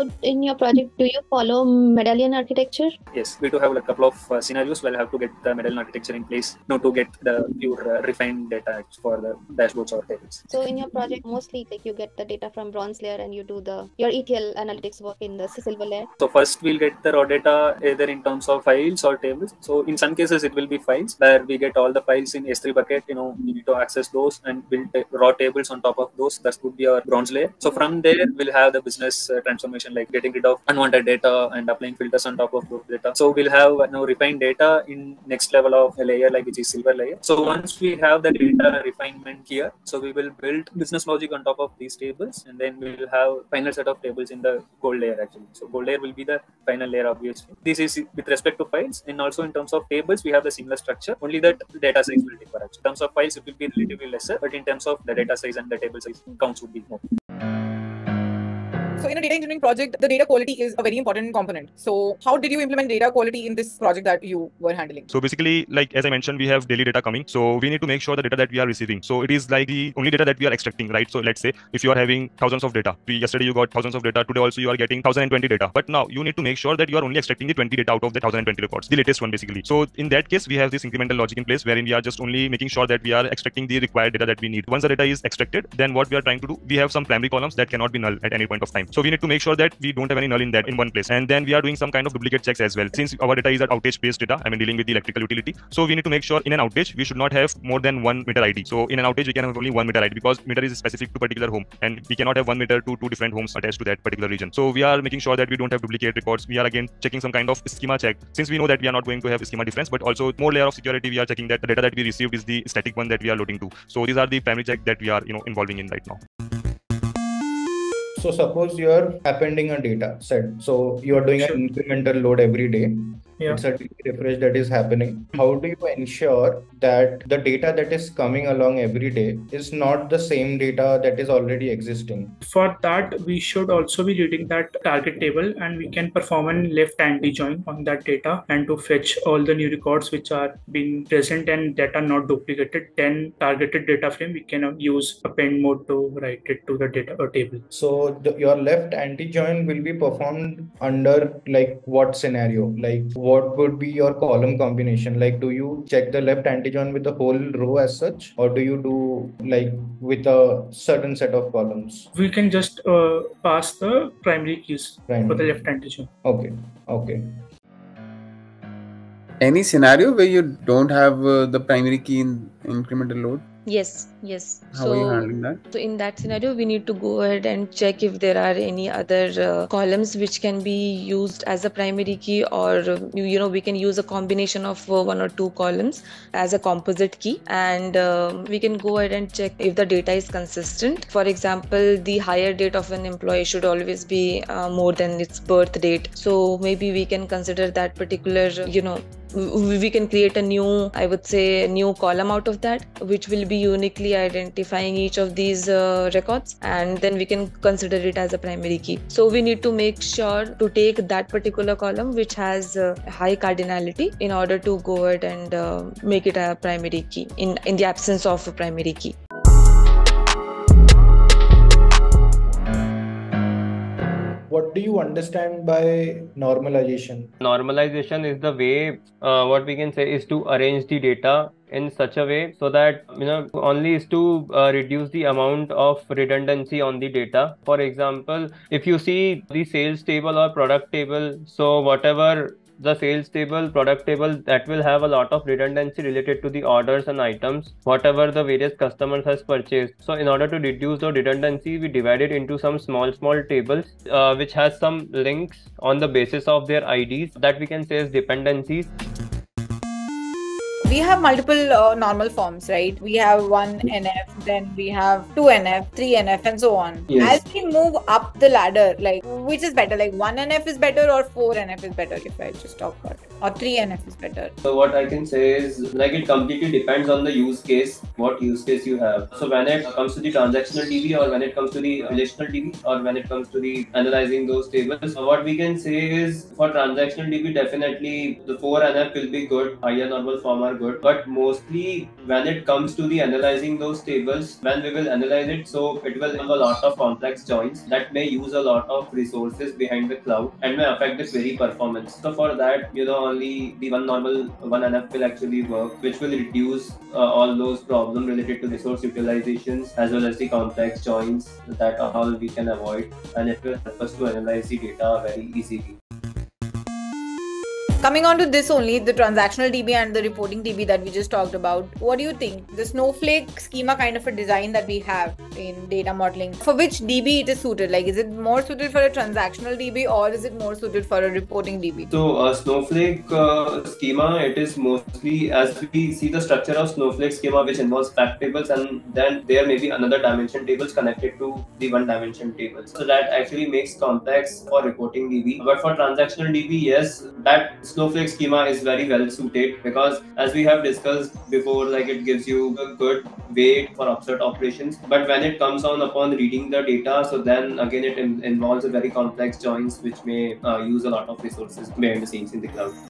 So, in your project, do you follow medallion architecture? Yes, we do have a couple of uh, scenarios where I have to get the medallion architecture in place, you know, to get the pure uh, refined data for the dashboards or tables. So, in your project, mostly like you get the data from bronze layer and you do the your ETL analytics work in the silver layer. So first we'll get the raw data either in terms of files or tables. So in some cases it will be files where we get all the files in S3 bucket. You know, we need to access those and build raw tables on top of those. That would be our bronze layer. So from there we'll have the business uh, transformation like getting rid of unwanted data and applying filters on top of those data. So we'll have you know, refined data in next level of a layer like which is silver layer. So once we have the data refinement here, so we will build business logic on top of these tables and then we'll have final set of tables in the gold layer actually. So gold layer will be the final layer obviously. This is with respect to files and also in terms of tables we have the similar structure. Only that data size will differ. Actually. In terms of files it will be relatively lesser, but in terms of the data size and the table size counts would be more. So in a data engineering project, the data quality is a very important component. So how did you implement data quality in this project that you were handling? So basically, like as I mentioned, we have daily data coming. So we need to make sure the data that we are receiving. So it is like the only data that we are extracting, right? So let's say if you are having thousands of data, yesterday you got thousands of data, today also you are getting 1020 data. But now you need to make sure that you are only extracting the 20 data out of the 1020 records, the latest one basically. So in that case, we have this incremental logic in place wherein we are just only making sure that we are extracting the required data that we need. Once the data is extracted, then what we are trying to do, we have some primary columns that cannot be null at any point of time. So we need to make sure that we don't have any null in that in one place. And then we are doing some kind of duplicate checks as well. Since our data is at outage based data, I mean dealing with the electrical utility. So we need to make sure in an outage we should not have more than one meter ID. So in an outage we can have only one meter ID because meter is specific to particular home and we cannot have one meter to two different homes attached to that particular region. So we are making sure that we don't have duplicate records. We are again checking some kind of schema check. Since we know that we are not going to have schema difference, but also more layer of security, we are checking that the data that we received is the static one that we are loading to. So these are the primary check that we are you know involving in right now. So suppose you are appending a data set. So you are doing sure. an incremental load every day yeah. it's a refresh that is happening. How do you ensure that the data that is coming along every day is not the same data that is already existing? For that we should also be reading that target table and we can perform a left anti join on that data and to fetch all the new records which are being present and that are not duplicated. Then targeted data frame we can use append mode to write it to the data or table. So the, your left anti join will be performed under like what scenario? Like what would be your column combination? Like, do you check the left anti-join with the whole row as such, or do you do like with a certain set of columns? We can just uh, pass the primary keys primary. for the left anti-join. Okay. Okay. Any scenario where you don't have uh, the primary key in incremental load? Yes, yes. How so, are you handling that? So in that scenario, we need to go ahead and check if there are any other uh, columns which can be used as a primary key, or you know we can use a combination of uh, one or two columns as a composite key, and uh, we can go ahead and check if the data is consistent. For example, the hire date of an employee should always be uh, more than its birth date. So maybe we can consider that particular you know we can create a new i would say new column out of that which will be uniquely identifying each of these uh, records and then we can consider it as a primary key. So we need to make sure to take that particular column which has uh, high cardinality in order to go ahead and uh, make it a primary key in in the absence of a primary key what do you understand by normalization? Normalization is the way uh, what we can say is to arrange the data in such a way so that you know only is to uh, reduce the amount of redundancy on the data. For example if you see the sales table or product table so whatever the sales table, product table that will have a lot of redundancy related to the orders and items, whatever the various customers has purchased. So in order to reduce the redundancy, we divide it into some small, small tables, uh, which has some links on the basis of their IDs that we can say as dependencies we have multiple uh, normal forms, right? We have one NF, then we have two NF, three NF, and so on. Yes. As we move up the ladder, like which is better? Like one NF is better or four NF is better? If I just talk about it, or three NF is better. So what I can say is like it completely depends on the use case, what use case you have. So when it comes to the transactional DB, or when it comes to the relational DB, or when it comes to the analyzing those tables, what we can say is for transactional DB, definitely the four NF will be good. Higher normal form are good. But mostly when it comes to the analyzing those tables, when we will analyze it, so it will have a lot of complex joins that may use a lot of resources behind the cloud and may affect the query performance. So for that, you know, only the one normal one NF will actually work, which will reduce uh, all those problems related to resource utilizations as well as the complex joins that all we can avoid, and it will help us to analyze the data very easily. Coming on to this only, the transactional DB and the reporting DB that we just talked about, what do you think? The Snowflake schema kind of a design that we have in data modeling, for which DB it is suited? Like, is it more suited for a transactional DB or is it more suited for a reporting DB? So, uh, Snowflake uh, schema, it is mostly as we see the structure of Snowflake schema, which involves fact tables, and then there may be another dimension tables connected to the one dimension tables. So, that actually makes complex for reporting DB. But for transactional DB, yes, that Snowflake schema is very well suited because, as we have discussed before, like it gives you a good weight for upsert operations. But when it comes on upon reading the data, so then again it in- involves a very complex joins which may uh, use a lot of resources behind the scenes in the cloud.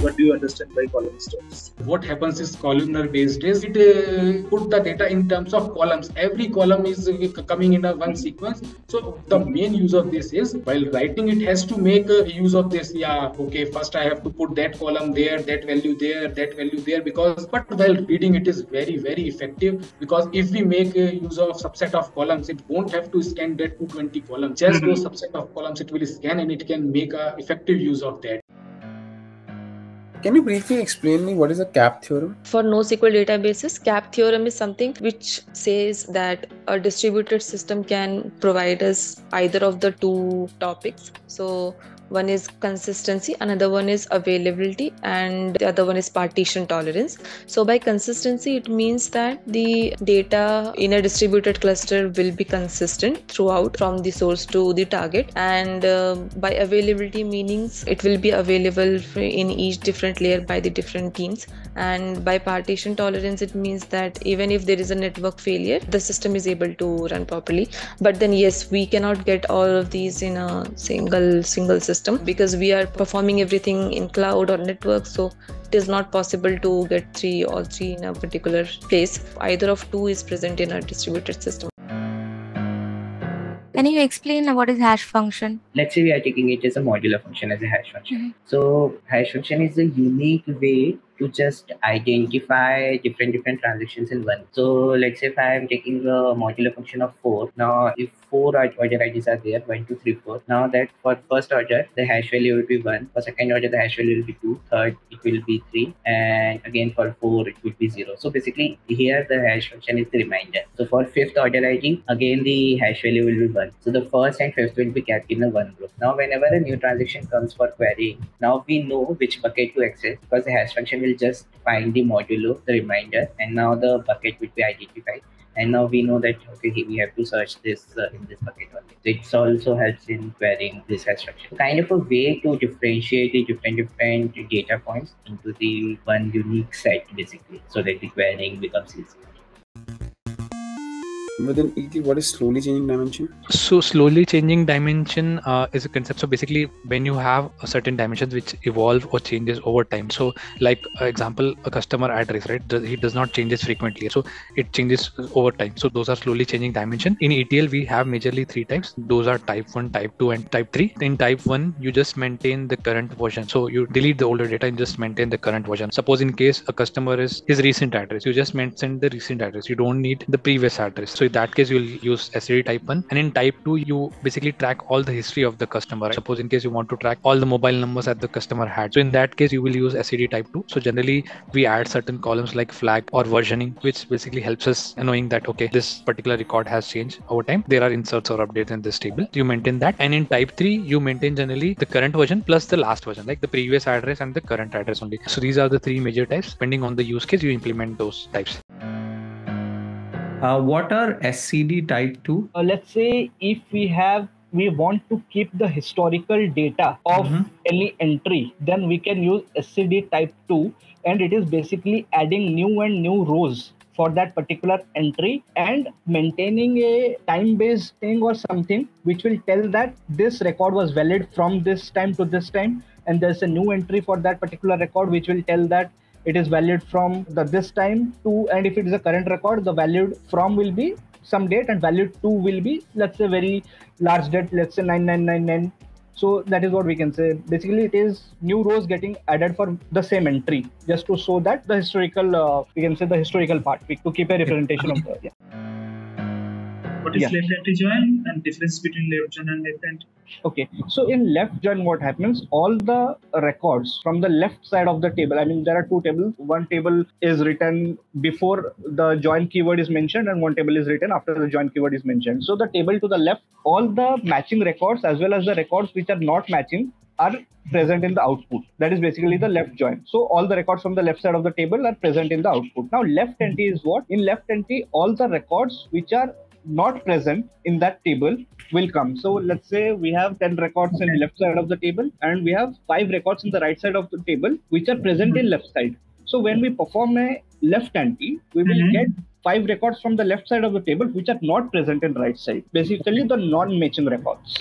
What do you understand by column stores? What happens is columnar based is it uh, put the data in terms of columns. Every column is uh, coming in a one sequence. So the main use of this is while writing it has to make uh, use of this. Yeah, okay. First I have to put that column there, that value there, that value there. Because but while reading it is very very effective because if we make uh, use of subset of columns, it won't have to scan that 220 columns. Just Mhm. those subset of columns it will scan and it can make a effective use of that. Can you briefly explain me what is a CAP theorem? For NoSQL databases, CAP theorem is something which says that a distributed system can provide us either of the two topics. So one is consistency, another one is availability, and the other one is partition tolerance. So by consistency, it means that the data in a distributed cluster will be consistent throughout from the source to the target, and uh, by availability meanings it will be available in each different layer by the different teams. And by partition tolerance it means that even if there is a network failure the system is able to run properly. But then yes we cannot get all of these in a single single system because we are performing everything in cloud or network so it is not possible to get three all three in a particular place either of two is present in a distributed system Can you explain what is hash function? let's say we are taking it as a modular function as a hash function Mhm. so hash function is a unique way to just identify different different transactions in one. So let's say if i am taking a modular function of four now if four or- order IDs are there one two three four now that for first order the hash value will be one for second order the hash value will be two third it will be three and again for four it will be zero. So basically here the hash function is the reminder. So for fifth order id again the hash value will be one. So the first and fifth will be kept in a one group. Now whenever a new transaction comes for querying now we know which bucket to access because the hash function will just find the modulo the reminder and now the bucket will be identified. And now we know that okay we have to search this uh, in this bucket only. So it also helps in querying this function kind of a way to differentiate the different different data points into the one unique set basically so that the querying becomes Within ET, what is slowly changing dimension? So slowly changing dimension uh, is a concept. So basically, when you have a certain dimensions which evolve or changes over time. So like uh, example, a customer address, right? He does not changes frequently. So it changes over time. So those are slowly changing dimension. In ETL, we have majorly three types. Those are type one, type two, and type three. In type one, you just maintain the current version. So you delete the older data and just maintain the current version. Suppose in case a customer is his recent address, you just mention the recent address. You don't need the previous address. So in that case, you'll use SCD type 1. And in type 2, you basically track all the history of the customer. right? Suppose in case you want to track all the mobile numbers that the customer had. So in that case, you will use SCD type 2. So generally, we add certain columns like flag or versioning, which basically helps us knowing that, okay, this particular record has changed over time. There are inserts or updates in this table. You maintain that. And in type 3, you maintain generally the current version plus the last version, like the previous address and the current address only. So these are the three major types. Depending on the use case, you implement those types. Uh, what are SCD type 2? Uh, let's say if we have we want to keep the historical data of any entry then we can use scd type 2 and it is basically adding new and new rows for that particular entry and maintaining a time based thing or something which will tell that this record was valid from this time to this time and there's a new entry for that particular record which will tell that it is valid from the this time to and if it is a current record the valued from will be some date and valid to will be let's say very large date let's say 9999 so that is what we can say. Basically it is new rows getting added for the same entry just to show that the historical uh, we can say the historical part we to keep a representation of the yeah. What is Yeah. left anti-join and difference between left join and left anti? Okay, so in left join, what happens? All the records from the left side of the table. I mean, there are two tables. One table is written before the join keyword is mentioned, and one table is written after the join keyword is mentioned. So the table to the left, all the matching records as well as the records which are not matching are present in the output. That is basically the left join. So all the records from the left side of the table are present in the output. Now left anti is what? In left anti, all the records which are not present in that table will come. So let's say we have 10 records in left side of the table and we have five records in the right side of the table which are present in left side. So when we perform a left anti, we will Mhm. get five records from the left side of the table which are not present in right side. Basically the non-matching records.